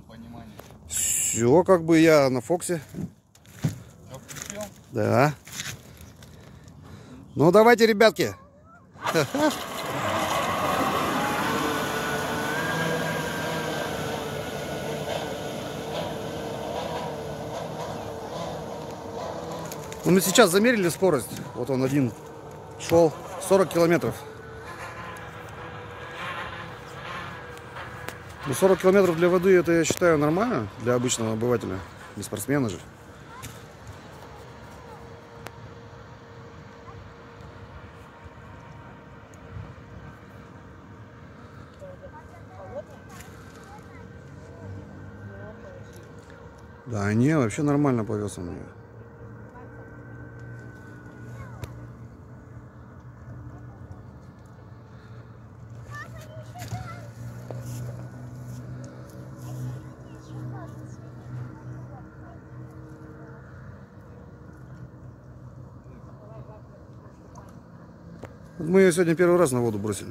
было понимание. Все, как бы я на Фоксе. Все включил? Да. Ну, давайте, ребятки. Ну, мы сейчас замерили скорость. Вот он один шел 40 километров. Ну, 40 километров для воды, это я считаю нормально для обычного обывателя, не спортсмена же. Да, не, вообще нормально повез он ее. Мы ее сегодня первый раз на воду бросили.